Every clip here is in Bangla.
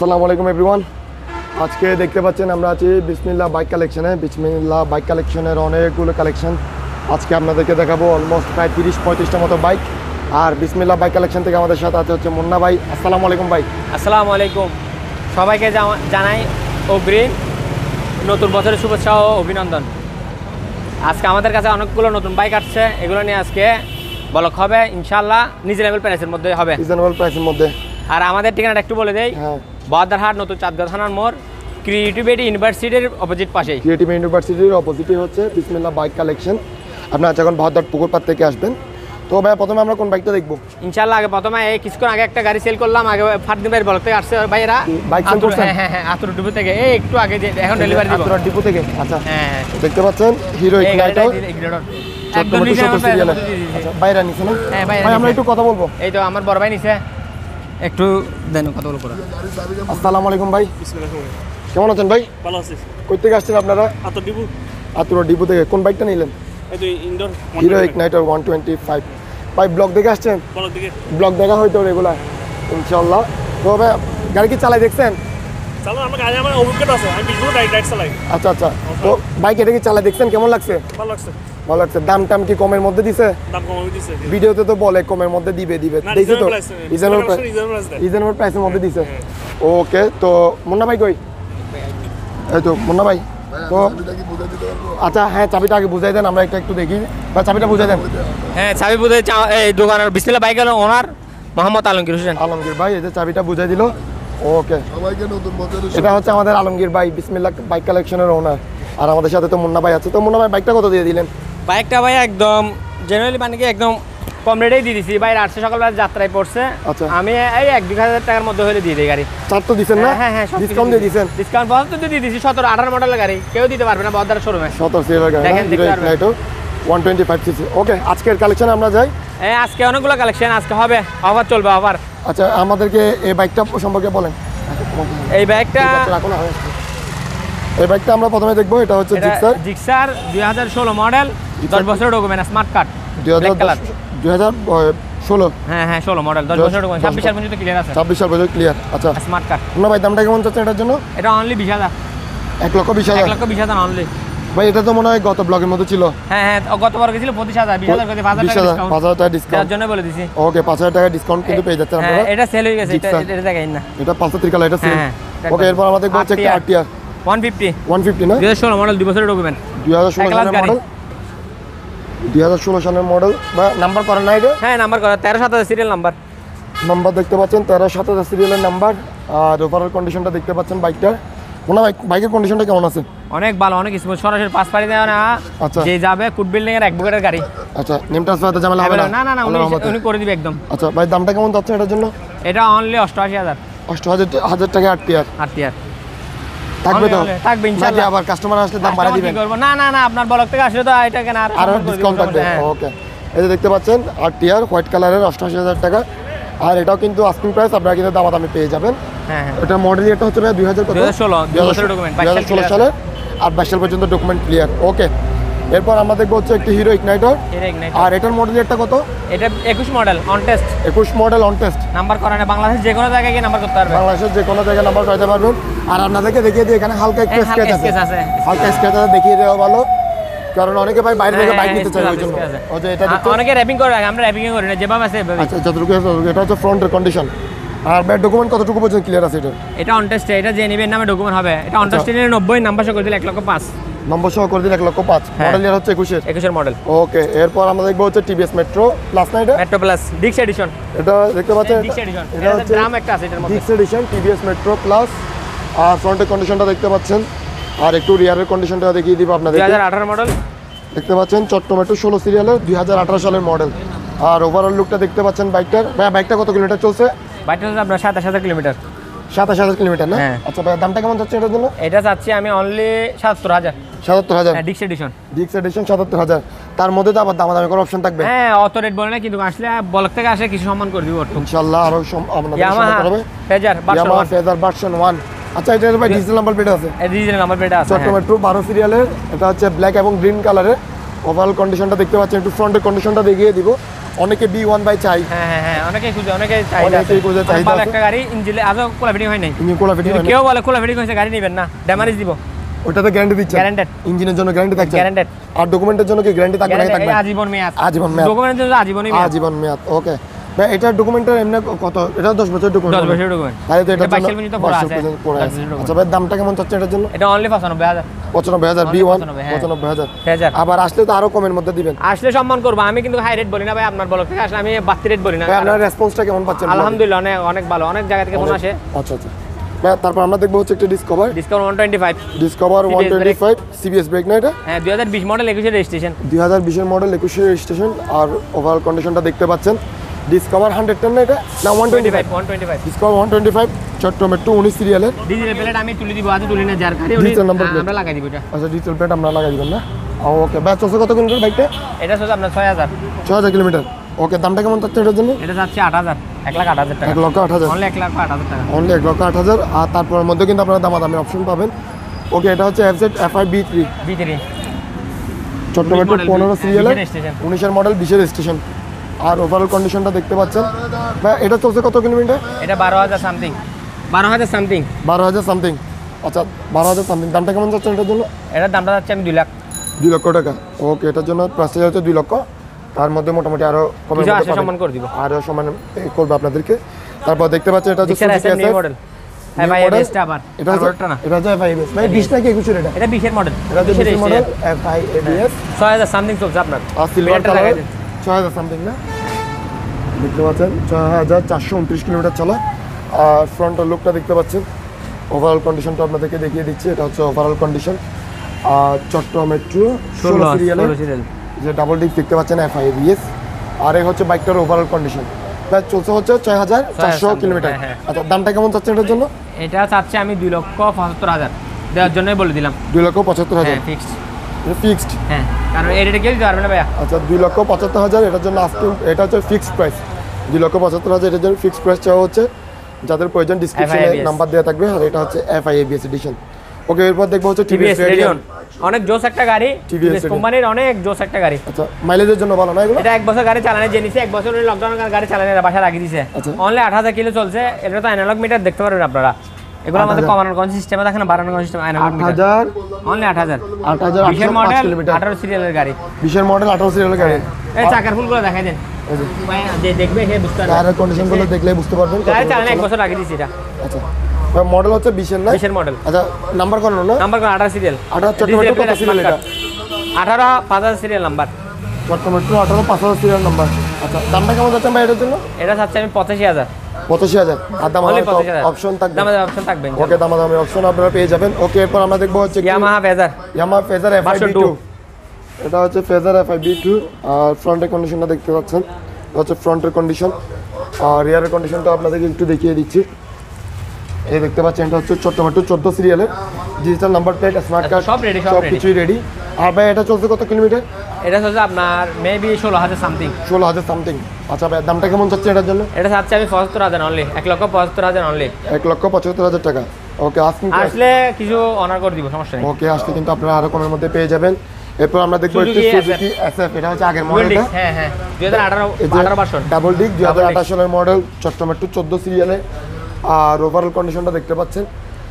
আসসালামু আলাইকুম এভরিওয়ান আজকে দেখতে পাচ্ছেন আমরা আছি বিসমিল্লা বাইক কালেকশনে বিসমিল্লা বাইক কালেকশনের অনেকগুলো কালেকশন আজকে আপনাদেরকে দেখাবো অলমোস্ট প্রায় তিরিশ পঁয়ত্রিশটা মতো বাইক। আর বিসমিল্লা বাইক কালেকশন থেকে আমাদের সাথে আছে হচ্ছে মুন্না ভাই। আসসালামু আলাইকুম ভাই। আসসালামু আলাইকুম। সবাইকে জানাই অগ্রিম নতুন বছরের শুভেচ্ছা ও অভিনন্দন। আজকে আমাদের কাছে অনেকগুলো নতুন বাইক আসছে। এগুলো নিয়ে আজকে বলক হবে। ইনশাল্লাহ লেভেল প্রাইসের মধ্যে হবে। রিজনেবল প্রাইসের মধ্যে। আর আমাদের ঠিকানাটা একটু বলে দেই। হ্যাঁ। বদারহাট নতুন চাঁদগাঁ থানার মোড় ক্রিয়েটিভিটি ইউনিভার্সিটির অপোজিট পাশেই। ক্রিয়েটিভ ইউনিভার্সিটির অপোজিটই হচ্ছে বিসমিল্লা বাইক কালেকশন আপনার আচ্ছা এখন ভারদার পুকুরপাড় থেকে আসবেন। তো ভাই প্রথমে আমরা কোন বাইকটা দেখব? ইনশাল্লাহ আগে প্রথমে এই কিছুক্ষণ আগে একটা গাড়ি সেল করলাম আগে ফারদিন ভাইয়ের থেকে আসছে ভাইয়েরা। Bike sell আতুর- করছেন? হ্যাঁ হ্যাঁ হ্যাঁ আতুর ডুবু থেকে। এই একটু আগে যে এখন ডেলিভারি দিব। আতুরার ডিপো থেকে? আচ্ছা। হ্যাঁ হ্যাঁ দেখতে পাচ্ছেন হিরো গাড়িটা ইগনাইটর একদম নিচে। আচ্ছা বাইরে নিছে না? হ্যাঁ, ভাই আমরা একটু কথা বলব। এই তো আমার বড় ভাই নিছে। একটু দেন কত বলো করে আসসালামু আলাইকুম ভাই। কেমন আছেন ভাই? ভালো আছিস কই থেকে আসছেন আপনারা? তো ডিবু। আতুরা ডিপো থেকে কোন বাইকটা নিলেন? এই তো indoor Hero Ignitor one twenty five ভাই ব্লগ দেখে আসছেন? বলো দিকে। ব্লগ দেখা হয়তো রেগুলার ইনশাল্লাহ তো ভাই গাড়ি কি চালাই দেখছেন? আছে। আচ্ছা আচ্ছা। তো বাইক এটা কি চালাই দেখছেন? কেমন লাগছে? ভালো লাগছে। ভালো লাগছে। দাম টাম কি কমের মধ্যে দিছে? দাম কম দিছে। ভিডিওতে তো বলে কমের মধ্যে দিবে দিবে। দিছে তো? রিজনেবল আছে প্রাইস রিজনেবল প্রাইসের মধ্যে দিছে। ওকে তো মুন্না ভাই কই? এই তো মুন্না ভাই তো আচ্ছা হ্যাঁ চাবিটা আগে বুঝাই দেন আমরা একটা একটু দেখি। বা চাবিটা বুঝাই দেন। হ্যাঁ চাবি বুঝে এই দোকানের বিসমিল্লাহ বাইকের ওনার মোহাম্মদ আলমগীর হোসেন। আলমগীর ভাই এই যে চাবিটা বুঝাই দিল। ওকে। সবাইকে নতুন বছরের এটা হচ্ছে আমাদের আলমগীর ভাই বিসমিল্লা বাইক কালেকশনের ওনার আর আমাদের সাথে তো মুন্না ভাই আছে। তো মুন্না ভাই বাইকটা কত দিয়ে দিলেন? বাইকটা ভাই একদম জেনারেলি মানে কি একদম কম রেটেই দিয়ে দিছি। বাইরে আসছে সকালবেলা যাত্রায় পড়ছে। আচ্ছা। আমি এই এক দুই হাজার টাকার মধ্যে হলে দিয়ে দিই গাড়ি। চার তো দিচ্ছেন না? হ্যাঁ হ্যাঁ ডিসকাউন্ট দিয়ে দিচ্ছেন ডিসকাউন্ট বহুত তো দিয়ে দিছি সতেরো আঠারো মডেলের গাড়ি। কেউ দিতে পারবে না বদার শোরুমে সতেরো সিরিয়াল গাড়ি দেখেন, দেখতে পারবেন। One twenty five CC okay আজকের কালেকশনে আমরা যাই। হ্যাঁ আজকে অনেকগুলো কালেকশন আজকে হবে অফার চলবে অফার আচ্ছা আমাদেরকে এই বাইকটা সম্পর্কে বলেন। এই বাইকটা হ্যাঁ। এই বাইকটা আমরা প্রথমে দেখব এটা হচ্ছে জিক্সার। জিক্সার দুই হাজার ষোলো মডেল দশ বছরের ডকুমেন্ট স্মার্ট কার্ড দুই হাজার দুই হাজার ষোলো। হ্যাঁ হ্যাঁ ষোলো মডেল দশ বছর। 26 সাল পর্যন্ত ক্লিয়ার আছে। ছাব্বিশ সাল পর্যন্ত ক্লিয়ার আচ্ছা। স্মার্ট কার্ড আপনার ভাই দামটা কেমন চাচ্ছেন এটার জন্য? এটা অনলি 20000 1 লক্ষ 20000 1 লক্ষ বিশ হাজার অনলি ভাই এটা তো মনে হয় গত ব্লগের মতো ছিল। হ্যাঁ হ্যাঁ গত বর্গে ছিল 25000 20000 করে 5000 টাকা ডিসকাউন্ট 5000 টাকা ডিসকাউন্ট জন্য বলে দিছি। ওকে পাঁচ হাজার টাকা ডিসকাউন্ট কিন্তু পেয়ে যাচ্ছে হ্যাঁ, আমরা এটা সেল হয়ে গেছে এটা দেখাই না। এটা পাঁচ হাজার ত্রিকালা এটা সেল হ্যাঁ, হ্যাঁ, ওকে এরপর আমাদের দেখব হচ্ছে একটা আরটিআর 150. 150 না? 2016 মডেল দুই বছরের ডকুমেন্ট 2016 সালের মডেল সালের মডেল নাম্বার করা হ্যাঁ নাম্বার করা 13 সাতাশ নাম্বার নাম্বার দেখতে পাচ্ছেন 13 সাতাশ সিরিয়ালের নাম্বার আর ওভারঅল কন্ডিশনটা দেখতে পাচ্ছেন বাইকটার ওনা বাইকের কন্ডিশনটা কেমন আছে? অনেক ভালো অনেক সরাসরি পাস পাড়ি দেয় আচ্ছা। যাবে কুট বিল্ডিং এর এক বুকেটের গাড়ি। আচ্ছা উনি করে দিবে একদম। আচ্ছা দামটা কেমন যাচ্ছে এটার জন্য? এটা অনলি 88000 88000 টাকা 8 টিয়ার 8 আর থাকবে তো? থাকবে, ইনশাআল্লাহ। আবার কাস্টমার আসলে দাম দিবেন? না না না আপনার বলক থেকে আসলে তো এটা কেন আর ডিসকাউন্ট থাকবে? হ্যাঁ। ওকে এই যে দেখতে পাচ্ছেন আর টিয়ার হোয়াইট কালারের অষ্টআশি হাজার টাকা। আর এটাও কিন্তু আস্কিং প্রাইস আপনারা কিন্তু দামাদামি পেয়ে যাবেন। হ্যাঁ হ্যাঁ। এটা মডেল এটা হচ্ছে দুই হাজার 2016 দুই বছরের document, ষোলো সালে। আর বাইশ সাল পর্যন্ত ডকুমেন্ট ক্লিয়ার ওকে এরপর আমরা দেখব হচ্ছে একটি হিরো ইগনাইটর। আর এটার মডেল এটা কত? এটা একুশ মডেল অন টেস্ট একুশ মডেল অন টেস্ট নাম্বার করা বাংলাদেশ যে কোনো জায়গায় গিয়ে নাম্বার করতে পারবে। বাংলাদেশের যে কোনো জায়গায় নাম্বার পাইতে পারবেন। আর আপনাদেরকে দেখিয়ে দিই এখানে হালকা একটু হ্যাঁ, স্কেচ আছে। হালকা স্কেচ আছে দেখিয়ে দেওয়া ভালো। কারণ অনেকে ভাই বাইরে থেকে হ্যাঁ, বাইক হ্যাঁ, নিতে চায় ওই জন্য। ও যে এটা আ- দেখতে অনেকে র্যাপিং করে রাখে আমরা র্যাপিং করি না যেভাবে আছে আচ্ছা যতটুকু আছে। এটা হচ্ছে ফ্রন্টের কন্ডিশন আর ব্যাড ডকুমেন্ট কতটুকু পর্যন্ত ক্লিয়ার আছে এটা এটা অন টেস্টে এটা যে নিবেন নামে ডকুমেন্ট হবে। এটা অন টেস্টে নিলে নব্বই নাম্বার সহ করে দিলে এক লক্ষ পাঁচ। নম্বর সহ করে দিন এক লক্ষ পাঁচ। হ্যাঁ। মডেল ইয়ার হচ্ছে একুশের। একুশের মডেল ওকে এরপর আমরা দেখব হচ্ছে টিভিএস মেট্রো প্লাস না এটা মেট্রো প্লাস ডিক্স এডিশন এটা দেখতে পাচ্ছেন? এটা হচ্ছে ড্রাম একটা আছে এটার মধ্যে। ডিক্স এডিশন টিভিএস মেট্রো প্লাস আর ফ্রন্টের কন্ডিশনটা দেখতে পাচ্ছেন। আর একটু রিয়ারের কন্ডিশনটা দেখিয়ে দিব আপনাদের হাজার আঠারো মডেল দেখতে পাচ্ছেন চট্টমেটো ষোলো সিরিয়ালের দুই হাজার আঠারো সালের মডেল আর ওভারঅল লুকটা দেখতে পাচ্ছেন বাইকটার বাইকটা কত কিলোমিটার চলছে? বাইকটা আপনার সাতাশ হাজার কিলোমিটার সাতাশ হাজার কিলোমিটার না? হ্যাঁ। আচ্ছা দামটা কেমন যাচ্ছে এটার জন্য? এটা চাচ্ছি আমি অনলি সাতাত্তর হাজার। সাতাত্তর হাজার? হ্যাঁ ডিক্স এডিশন ডিক্স এডিশন সাতাত্তর হাজার। তার মধ্যে তো আবার দামাদামি করার অপশন থাকবে। হ্যাঁ অত রেট বলে না কিন্তু আসলে বলক থেকে আসে কিছু সম্মান করে দিব একটু আরও আপনাদের ইয়ামাহা সাথে Fazer Yamaha Fazer version one আচ্ছা এটা ভাই ডিজিটাল নাম্বার প্লেট আছে? নাম্বার প্লেট আছে সিরিয়ালের এটা হচ্ছে ব্ল্যাক এবং গ্রিন কালারের ওভারঅল কন্ডিশনটা দেখতে পাচ্ছেন একটু ফ্রন্টের কন্ডিশনটা দেখিয়ে দিব। অনেকে বি ওয়ান বাই চাই। হ্যাঁ হ্যাঁ অনেকে খুঁজে অনেকেই খুঁজে অনেক ভালো আছে। একটা গাড়ি আজও কোলা ফিটিং হয় নাই। ইঞ্জিন কোলা ফিটিং কেউ বলে খোলা ফিটিং হয়েছে গাড়ি নেবেন না ড্যামারেজ দিব। ওটাতে গ্যারান্টি দিচ্ছে গ্যারান্টেড ইঞ্জিনের জন্য গ্যারান্টি থাকছে? গ্যারান্টেড আর ডকুমেন্টের জন্য কি গ্যারান্টি থাকবে নাকি থাকবে? আজীবন মেয়াদ। আজীবন মেয়াদ। ডকুমেন্টের জন্য আজীবন মেয়াদ। আজীবন মেয়াদ ওকে ভাই এটার ডকুমেন্টের এমনি কত? এটা 10 বছর ডকুমেন্ট 10 বছরের document। তাহলে তো এটা এটার 22 জন্য পড়া আছে। পর্যন্ত পড়া 22 আছে। document। আচ্ছা ভাই দামটা কেমন এটার জন্য? এটা অনলি পঁচানব্বই হাজার। পঁচানব্বই হাজার বি Only ওয়ান 95 হ্যাঁ। পঁচানব্বই হাজার। হাজার আবার আসলে তো আরও কমের মধ্যে দিবেন। আসলে সম্মান করব আমি কিন্তু হাই রেট বলি না ভাই আপনার বলো থেকে আসলে আমি বাড়তি রেট বলি না। ভাই আপনার রেসপন্সটা কেমন পাচ্ছেন আলহামদুলিল্লাহ অনেক অনেক ভালো অনেক জায়গা থেকে ফোন আসে। আচ্ছা আচ্ছা। ভাই তারপর আমরা দেখব হচ্ছে একটা Discover Discover one twenty five CBS brake না এটা? হ্যাঁ দুই হাজার বিশ মডেল একুশে রেজিস্ট্রেশন দুই হাজার বিশের মডেল একুশে রেজিস্ট্রেশন আর ওভারঅল কন্ডিশনটা দেখতে পাচ্ছেন। ডিসকভার হান্ড্রেড টেন না এটা? না one twenty five one twenty five Discover one twenty five Chattogram two উনিশ সিরিয়ালের ডিজিটাল প্লেট আমি তুলে দিব আজ তুলি না যার Digital number plate। আমরা লাগাই দিব এটা। আচ্ছা ডিজিটাল প্লেট আমরা লাগাই দিবেন না? ওকে ব্যাচ চলছে কত কিলোমিটার বাইকটা এটা শুধু আপনার ছয় হাজার। ছ হাজার কিলোমিটার। ওকে দামটা কেমন চাচ্ছে এটার জন্য? এটা যাচ্ছে আট হাজার এক লাখ আট হাজার টাকা। এক লক্ষ আট হাজার। অনলি এক লাখ আট হাজার টাকা। অনলি এক লক্ষ আট হাজার। আর তারপরের মধ্যে কিন্তু আপনারা দামাদামি অপশন পাবেন। ওকে এটা হচ্ছে FZ F I B three B three Chattogram পনেরো সিরিয়ালের উনিশের মডেল বিশের স্টেশন আর ওভারঅল কন্ডিশনটা দেখতে পাচ্ছেন। ভাই এটা চলছে কত কিলোমিটার? এটা বারো হাজার সামথিং বারো হাজার সামথিং বারো হাজার সামথিং আচ্ছা বারো হাজার সামথিং দামটা কেমন যাচ্ছে এটার জন্য? এটার দামটা যাচ্ছে আমি দুই লাখ। দুই লক্ষ টাকা। ওকে এটার জন্য প্রাইসটা হচ্ছে দুই লক্ষ। তার মধ্যে মোটামুটি আরও কমের কিছু মধ্যে আসে পাবেন। সম্মান করে দিব। আরও সমান এ করবে আপনাদেরকে। তারপর দেখতে পাচ্ছেন এটা হচ্ছে ডিক্সার Suzuki আছে নিউ SF, মডেল ভাই model। এসটা আবার। এটা হচ্ছে কার্বোরেটর না। এটা হচ্ছে FIABS ভাই 20 নাকি 21 এটা। এটা বিশের মডেল এটা হচ্ছে 20 মডেল FIABS ছয় হাজার সামথিং চলছে আপনার। ছয় হাজার সামথিং না? দেখতে পাচ্ছেন? ছয় হাজার চারশো উনত্রিশ কিলোমিটার চলা। আর ফ্রন্টের লুকটা দেখতে পাচ্ছেন। ওভারঅল কন্ডিশনটা আপনাদেরকে দেখিয়ে দিচ্ছি। এটা হচ্ছে ওভারঅল কন্ডিশন আর চট্টগ্রাম মেট্রো ষোলো সিরিয়াল যে ডাবল ডিস্ক দেখতে পাচ্ছেন এফআইবিএস আর এই হচ্ছে বাইকটার ওভারঅল কন্ডিশন প্রায় চলছে হচ্ছে ছয় হাজার চারশো কিলোমিটার। হ্যাঁ, হ্যাঁ। আচ্ছা দামটা কেমন চাচ্ছেন এটার জন্য? এটা চাচ্ছি আমি দুই লক্ষ পঁচাত্তর হাজার। দেওয়ার জন্যই বলে দিলাম। দুই লক্ষ পঁচাত্তর হাজার। হ্যাঁ ফিক্সড ফিক্সড হ্যাঁ কারণ এই কেউ দিতে পারবে না ভাইয়া। আচ্ছা দুই লক্ষ পঁচাত্তর হাজার এটার জন্য আজকে এটা হচ্ছে ফিক্সড প্রাইস দুই লক্ষ পঁচাত্তর হাজার এটার জন্য ফিক্সড প্রাইস চাওয়া হচ্ছে। যাদের প্রয়োজন ডিসক্রিপশনে নাম্বার দেওয়া থাকবে আর এটা হচ্ছে এডিশন ওকে এরপর দেখব হচ্ছে টিভিএস রেডিয়ন অনেক জোস একটা গাড়ি টিভিএস কোম্পানির অনেক জোস একটা গাড়ি। আচ্ছা মাইলেজের জন্য ভালো না এগুলো? এটা এক বছর গাড়ি চালানো জেনেছি এক বছর লকডাউন গাড়ি চালানো বাসা দিছে। আচ্ছা। অনলি আট হাজার কিলো চলছে এটা তো অ্যানালগ মিটার দেখতে পারবেন আপনারা। এগুলো আমাদের 8,000 কমানোর কোন সিস্টেমে দেখেন বাড়ানোর কোন সিস্টেম আট হাজার। অনলি আট হাজার। আট হাজার বিশের আটশো পাঁচ মডেল কিলোমিটার। আঠারো সিরিয়ালের গাড়ি। বিশের মডেল আঠারো সিরিয়াল গাড়ি। এই চাকার ফুলগুলো দেখাই দেন। যে। দেখবে সে বুঝতে পারবে। টায়ারের কন্ডিশনগুলো দেখলে বুঝতে পারবেন গাড়ি চালানো এক বছর আগে এটা। আচ্ছা। মডেল হচ্ছে না? মডেল আচ্ছা নাম্বার নাম্বার কোন আঠারো সিরিয়াল আঠারো চট্টগ্রাম কত সিরিয়াল এটা। Serial number Chattogram serial number আচ্ছা দামটা কেমন যাচ্ছেন ভাই এটার জন্য? এটা চাচ্ছি আমি পঁচাশি হাজার। পঁচাশি হাজার। আর দাম অপশন থাকবে। অপশন থাকবে ওকে দাম দামি অপশন আপনারা পেয়ে যাবেন। ওকে এরপর আমরা দেখব হচ্ছে Yamaha Fazer Yamaha Fazer FI B two এটা হচ্ছে ফেজার বি টু আর ফ্রন্টের কন্ডিশনটা দেখতে পাচ্ছেন। হচ্ছে ফ্রন্টের কন্ডিশন আর রিয়ারের কন্ডিশনটা আপনাদেরকে একটু দেখিয়ে দিচ্ছি। এই দেখতে পাচ্ছেন এটা হচ্ছে ছোট্ট মেট্রো চোদ্দ সিরিয়ালের digital number plate smart card সব কিছুই রেডি আর ভাই এটা চলছে কত কিলোমিটার? এটা হচ্ছে আপনার মেবি ষোলো হাজার সামথিং ষোলো হাজার সামথিং আচ্ছা ভাই দামটা কেমন চাচ্ছে এটার জন্য? এটা চাচ্ছি আমি পঁচাত্তর হাজার অনলি এক লক্ষ পঁচাত্তর হাজার অনলি এক লক্ষ পঁচাত্তর হাজার টাকা। ওকে আসুন আসলে কিছু অনার করে দিব সমস্যা নেই। ওকে আসলে কিন্তু আপনারা আরও কমের মধ্যে পেয়ে যাবেন। এরপর আমরা দেখব একটি সুজুকি এসএফ এটা হচ্ছে আগের মডেলটা disc, হ্যাঁ হ্যাঁ দুই হাজার আঠারো আঠারো ডাবল ডিক দুই হাজার Double আঠাশ সালের মডেল একটু চোদ্দ সিরিয়ালে আর ওভারঅল কন্ডিশনটা দেখতে পাচ্ছেন।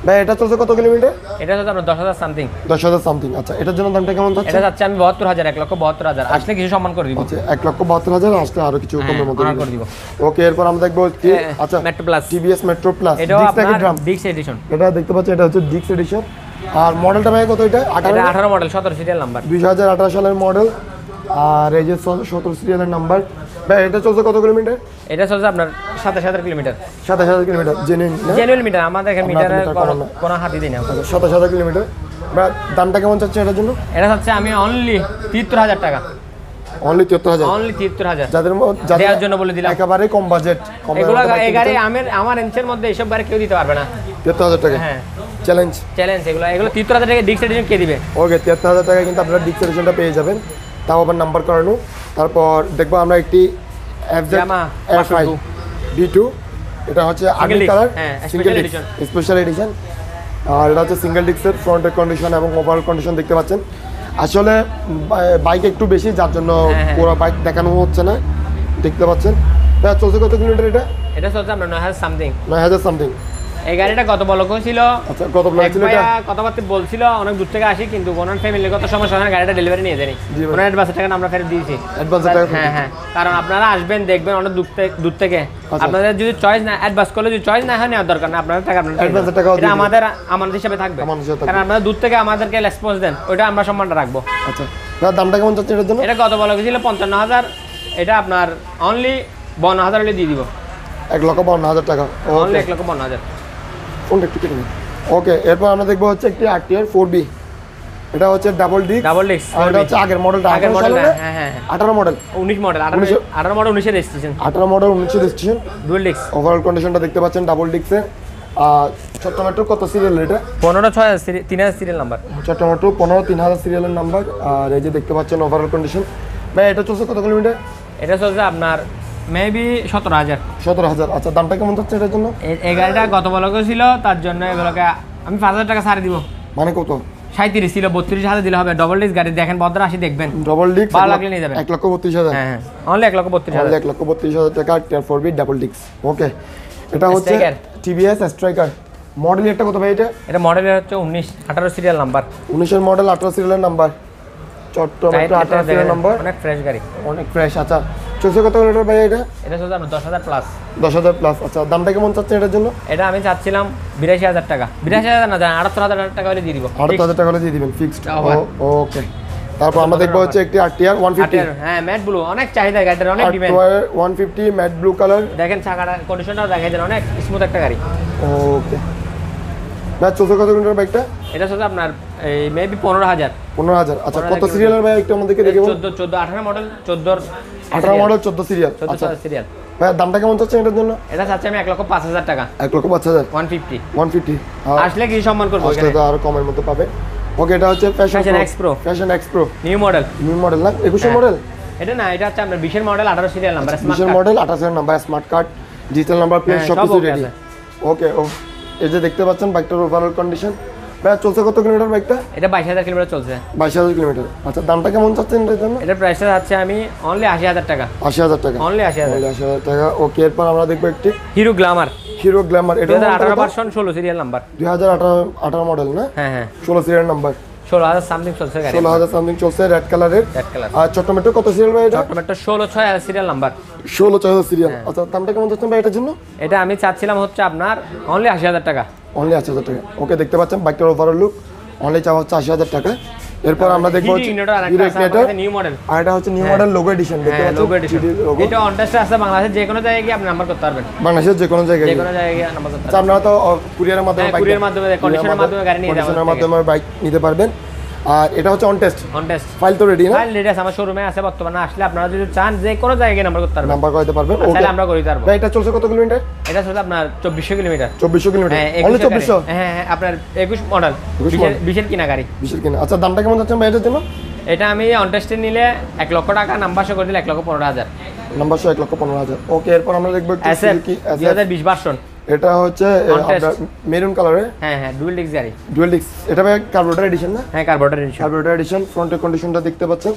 ভাই এটা চলছে কত কিলোমিটার? এটা আপনার দশ হাজার সামথিং দশ হাজার সামথিং আচ্ছা এটার জন্য দামটা কেমন যাচ্ছে? এটা চাচ্ছি আমি বাহাত্তর হাজার এক লক্ষ বাহাত্তর হাজার। আসলে কিছু সম্মান করে দিব। আচ্ছা এক লক্ষ বাহাত্তর হাজার আসলে আরও কিছু কমের মধ্যে করে দিব। ওকে এরপর আমরা দেখব কি? আচ্ছা Metro Plus। TVS Metro Plus ডিক্স আপনার ড্রাম ডিক্স এডিশন এটা দেখতে পাচ্ছি এটা হচ্ছে ডিক্স এডিশন আর মডেলটা ভাই কত এটা? আঠারো এটা আঠারো? মডেল সতেরো সিরিয়াল নাম্বার দুই হাজার আঠারো সালের মডেল আর এই যে সতেরো সিরিয়ালের নাম্বার ভাই এটা চলছে কত কিলোমিটার? এটা চলছে আপনার সাতাশ হাজার কিলোমিটার। সাতাশ হাজার কিলোমিটার। জেনুইন না? জেনুয়েল মিটার আমাদের এখানে আমরা মিটারে meter করার না। কোনো হাতি দিই না সাতাশ হাজার কিলোমিটার। দামটা কেমন চাচ্ছে এটার জন্য? এটা হচ্ছে আমি অনলি তিয়াত্তর হাজার টাকা। অনলি তিয়াত্তর হাজার? অনলি তিয়াত্তর হাজার। যাদের ম- যাদের জন্য বলে দিলাম। একেবারে কম বাজেট কম এগুলো এই গাড়ি আমার আমার রেঞ্জের মধ্যে এইসব গাড়ি কেউ দিতে পারবে না। তিয়াত্তর হাজার টাকা? হ্যাঁ। চ্যালেঞ্জ চ্যালেঞ্জ এগুলো এগুলো তিয়াত্তর হাজার টাকা ডিক্স এডিশন কে দিবে? ওকে তিয়াত্তর হাজার টাকা কিন্তু আপনারা ডিক্সারেশনটা পেয়ে যাবেন। তাও আবার নাম্বার করানো তারপর দেখব আমরা একটি Yamaha F I 502 B two এটা হচ্ছে army colour single. Special edition আর এটা হচ্ছে সিঙ্গেল ডিস্কের ফ্রন্টের কন্ডিশন এবং ওভারঅল কন্ডিশন দেখতে পাচ্ছেন। আসলে বাইক একটু বেশি যার জন্য হ্যাঁ, হ্যাঁ। পুরো বাইক দেখানো হচ্ছে না। দেখতে পাচ্ছেন। চলছে কত কিলোমিটার এটা? এটা চলছে আপনার নয় হাজার সামথিং নয় হাজার সামথিং এই গাড়িটা গত বলক ছিল আচ্ছা কত ছিল এটা? কথাবার্তা বলছিল অনেক দূর থেকে আসি কিন্তু ওনার কত সমস্যা হয় গাড়িটা ডেলিভারি নিয়ে। ওনার অ্যাডভান্সের টাকা আমরা ফেরত দিয়েছি। অ্যাডভান্সের টাকা হ্যাঁ হ্যাঁ। কারণ আপনারা আসবেন দেখবেন অনেক দূর থেকে দূর থেকে। আচ্ছা। আপনাদের যদি চয়েস না অ্যাডভান্স করলে যদি চয়েস না হয় নেওয়ার দরকার না। আপনাদের টাকা। দিয়ে এটা আমাদের হিসাবে থাকবে। কারণ আপনারা দূর থেকে আমাদেরকে রেসপন্স দেন। ওইটা আমরা সম্মানটা রাখব। আচ্ছা। দামটা কেমন চাচ্ছেন এটার জন্য? এটা গত বলা ছিল পঞ্চান্ন হাজার। এটা আপনার অনলি বান্ন হাজার হলে দিয়ে দিব। এক লক্ষ হাজার টাকা। অনলি এক লক্ষ বান্ন হাজার। কোনটা একটু কেটে ওকে এরপর আমরা দেখব হচ্ছে একটি আরটিআর ফোর বি এটা হচ্ছে ডাবল ডি ডাবল ডিস্ক আর এটা হচ্ছে আগের মডেলটা আগের মডেল হ্যাঁ হ্যাঁ হ্যাঁ। আঠারো মডেল উনিশ মডেল আঠারো উনিশশো- আঠারো মডেল উনিশের রেজিস্ট্রেশন আঠারো মডেল উনিশশো রেজিস্ট্রেশন ডুয়েল ডিস্ক ওভারঅল কন্ডিশনটা দেখতে পাচ্ছেন ডাবল ডিক্সের আর চট্টগ্রাম মেট্রো কত সিরিয়াল এটা? পনেরো ছয় হাজার সিরি- তিন হাজার সিরিয়াল নাম্বার পনেরো তিন হাজার সিরিয়ালের নাম্বার আর এই যে দেখতে পাচ্ছেন ওভারঅল কন্ডিশন ভাই এটা চলছে কত কিলোমিটার? এটা চলছে আপনার মেবি সতেরো হাজার। সতেরো হাজার। আচ্ছা দামটা কেমন যাচ্ছে এটার জন্য? এই- গাড়িটা গত বলকে ছিল তার জন্য এগুলোকে আমি পাঁচ হাজার টাকা ছাড়ে দিব। মানে কত? সাঁত্রিশ ছিল বত্রিশ হাজার দিলে হবে। ডবল ডিস্ক গাড়ি দেখেন ভদ্র আসি দেখবেন। ডবল ডিক্স ভালো লাগলে নিয়ে যাবেন। এক লক্ষ বত্রিশ হাজার। হ্যাঁ হ্যাঁ। অনলি এক লক্ষ বত্রিশ হাজার। এক লক্ষ বত্রিশ হাজার টাকা টিয়ার ফোর বি ডাবল ডিক্স ওকে এটা হচ্ছে। টিভিএস স্ট্রাইকার মডেল এটা কত ভাই এটা? এটা মডেলের হচ্ছে উনিশ আঠারো সিরিয়াল নাম্বার উনিশের মডেল আঠারো সিরিয়ালের নাম্বার চট্টগ্রাম আঠারো সিরিয়াল নাম্বার অনেক ফ্রেশ গাড়ি। অনেক ফ্রেশ আচ্ছা। চলছে কত কিলোমিটার ভাই এটা? এটা চলছে আপনার দশ হাজার প্লাস দশ হাজার প্লাস আচ্ছা দামটা কেমন চাচ্ছেন এটার জন্য? এটা আমি চাচ্ছিলাম বিরাশি হাজার টাকা। বিরাশি হাজার না জান আটাত্তর হাজার টাকা হলে দিয়ে দিব। আঠারো হাজার টাকা হলে দিয়ে দিবেন ফিক্সড। ওকে তারপর আমরা দেখব হচ্ছে একটি আরটিআর ওয়ান ফিফটি আটের- হ্যাঁ ম্যাট ব্লু অনেক চাহিদা গাড়িটার অনেক demand one fifty matte blue colour দেখেন চাকাটা কন্ডিশনটাও দেখা যায় অনেক স্মুথ একটা গাড়ি। ওকে ম্যাচ চলছে কত কিলোমিটার বাইকটা এটা হচ্ছে আপনার এই মেবি পনেরো হাজার। পনেরো হাজার। আচ্ছা কত সিরিয়ালের ভাই একটু আমাদেরকে দেখে চোদ্দ চোদ্দ আঠারো মডেল চোদ্দোর আঠারো মডেল চোদ্দ সিরিয়াল আচ্ছা। সিরিয়াল ভাই দামটা কেমন চাচ্ছেন এটার জন্য? এটা চাচ্ছি আমি এক লক্ষ পাঁচ হাজার টাকা। এক লক্ষ পাঁচ হাজার। ওয়ান ফিফটি ওয়ান ফিফটি আসলে কি সম্মান করব আসলে তো আরও কমের মতো পাবে। ওকে এটা হচ্ছে fashion X Pro। Fashion X pro new model new model না? একুশের হ্যাঁ। মডেল এটা না এটা হচ্ছে আপনার বিশের মডেল আঠারো সিরিয়াল নাম্বার স্মার্ট বিশের মডেল আঠাশের number smart card digital number plate হ্যাঁ, সব কিছু রেডি। ওকে ও এই যে দেখতে পাচ্ছেন বাইকটার ওভারঅল কন্ডিশন ভাই চলছে কত কিলোমিটার বাইকটা? এটা বাইশ হাজার কিলোমিটার চলছে। বাইশ হাজার কিলোমিটার। আচ্ছা দামটা কেমন চাচ্ছেন এটার জন্য? এটার প্রাইসটা যাচ্ছে আমি অনলি আশি হাজার টাকা। আশি হাজার টাকা। অনলি আশি হাজার। আশি হাজার টাকা। ওকে এরপর আমরা দেখব একটি হিরো গ্লামার হিরো গ্ল্যামার এটা আঠারো ভার্সন ষোলো সিরিয়াল নাম্বার দুই হাজার আঠারো আঠারো মডেল না? হ্যাঁ হ্যাঁ। ষোলো সিরিয়াল নাম্বার ষোলো হাজার সামথিং চলছে ষোলো হাজার সামথিং চলছে রেড কালারের রেড কালার আর ছোট্ট কত সিরিয়াল ভাই এটা? টমেটো ষোলো ছয় হাজার সিরিয়াল নাম্বার ষোলো ছয় সিরিয়াল হ্যাঁ। আচ্ছা দামটা কেমন ভাই এটার জন্য? এটা আমি চাচ্ছিলাম হচ্ছে আপনার অনলি আশি হাজার টাকা। অনলি আশি হাজার টাকা। ওকে দেখতে পাচ্ছেন বাইকটার ওভারঅল লুক অনলি চাওয়া হচ্ছে আশি হাজার টাকা এরপর আমরা দেখব একটা নিউ মডেল আর এটা হচ্ছে নিউ মডেল লোগো এডিশন দেখতে পাচ্ছেন? লোগো এডিশন এটা অনটেস্ট আছে বাংলাদেশের যে কোনো জায়গায় গিয়ে আপনি নাম্বার করতে পারবেন। বাংলাদেশের যে কোনো জায়গায় যে কোনো জায়গায় নাম্বার করতে আচ্ছা পারবেন। আপনারা তো কুরিয়ারের মাধ্যমে কুরিয়ারের bike মাধ্যমে, কন্ডিশনের মাধ্যমে- গাড়ি নিয়ে conditioner থেকে। মাধ্যমে বাইক নিতে পারবেন। আর এটা হচ্ছে on test on test file তো রেডি না? ফাইল রেডি আছে আমার শোরুমে আছে বর্তমানে আসলে আপনারা যদি চান যে কোনো জায়গায় নাম্বার করতে পারবেন। নাম্বার করাতে পারবেন ওকে তাহলে আমরা করে দিতে পারব এটা চলছে কত কিলোমিটার? এটা হচ্ছে আপনার চব্বিশশো কিলোমিটার। চব্বিশশো কিলোমিটার? হ্যাঁ অনলি চব্বিশশো? গাড়ি। হ্যাঁ হ্যাঁ আপনার একুশ মডেল 21 model। বিশের কিনা গাড়ি। বিশের কিনা। আচ্ছা দামটা কেমন যাচ্ছেন ভাই এটার জন্য? এটা আমি অনটেস্টে নিলে এক লক্ষ টাকা নাম্বার শো করে দিলে এক লক্ষ পনেরো হাজার। নাম্বার এক লক্ষ পনেরো হাজার। ওকে এরপর আমরা দেখব একটু দুই হাজার বিশ ভার্সন এটা হচ্ছে। মেরুন কালারে হ্যাঁ হ্যাঁ ডুয়েল ডিক্স গাড়ি ডুয়েল ডিক্স এটা ভাই কার্বোরেটর এডিশন না? হ্যাঁ কার্বোরেটর এডিশন কার্বোরেটর এডিশন ফ্রন্টের কন্ডিশনটা দেখতে পাচ্ছেন।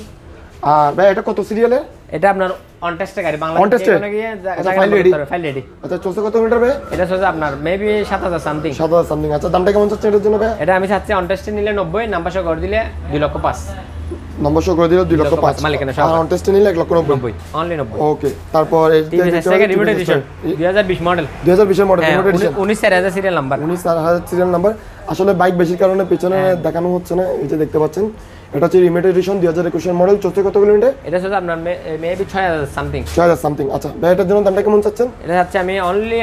আর ভাই এটা কত সিরিয়ালে এটা আপনার অনটেস্টে গাড়ি On বাংলাদেশ test এ? আচ্ছা, file ready? ফাইল রেডি আচ্ছা চলছে কত কিলোমিটার ভাই? এটা হচ্ছে আপনার মেবি সাত হাজার সামথিং সাত হাজার সামথিং আচ্ছা দামটা কেমন চাচ্ছে এটার জন্য ভাই? এটা আমি চাচ্ছি অনটেস্টে নিলে নব্বই নাম্বার শো করে দিলে দুই লক্ষ পাঁচ। নম্বর শো করে দিল দুই লক্ষ পাঁচ পাঁচ, মালিকানা সহ। আর অন টেস্টে নিলে এক লক্ষ নব্বই। অনলি নব্বই। ওকে তারপর এডিশন দুই হাজার বিশ মডেল দুই হাজার বিশের মডেল রিমোট এডিশন উনিশ চার হাজার সিরিয়াল নাম্বার উনিশ চার হাজার সিরিয়াল নাম্বার আসলে বাইক বেশির কারণে পেছনে হ্যাঁ। দেখানো হচ্ছে না এই যে দেখতে পাচ্ছেন। এটা হচ্ছে রিমেট এডিশন দুই হাজার একুশের মডেল চলছে কত কিলোমিটার? এটা হচ্ছে আপনার মেবি ছয় হাজার সামথিং ছয় হাজার সামথিং আচ্ছা ভাই এটার জন্য দামটা কেমন চাচ্ছেন? এটা চাচ্ছি আমি অনলি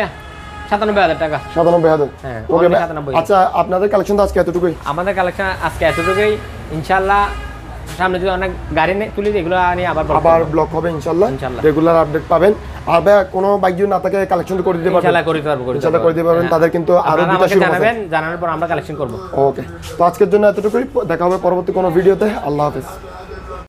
সাতানব্বই হাজার টাকা। সাতানব্বই হাজার। হ্যাঁ, ওকে only ভাই 97 আচ্ছা আপনাদের কালেকশন তো আজকে এতটুকুই। আমাদের কালেকশন আজকে এতটুকুই। ইনশাল্লাহ সামনে যদি অনেক গাড়ি তুলি এগুলো নিয়ে আবার আবার ব্লক হবে ইনশাল্লাহ। রেগুলার আপডেট পাবেন। আর ভাই কোনো বাইক যদি না থাকে কালেকশন করে দিতে পারবেন। ইনশাল্লাহ করে দিতে পারব ইনশাল্লাহ করে দিতে পারবেন। তাদের কিন্তু আরও দুটা জানাবেন জানানোর পর আমরা কালেকশন করব। ওকে তো আজকের জন্য এতটুকুই। দেখা হবে পরবর্তী কোনো ভিডিওতে আল্লাহ হাফেজ।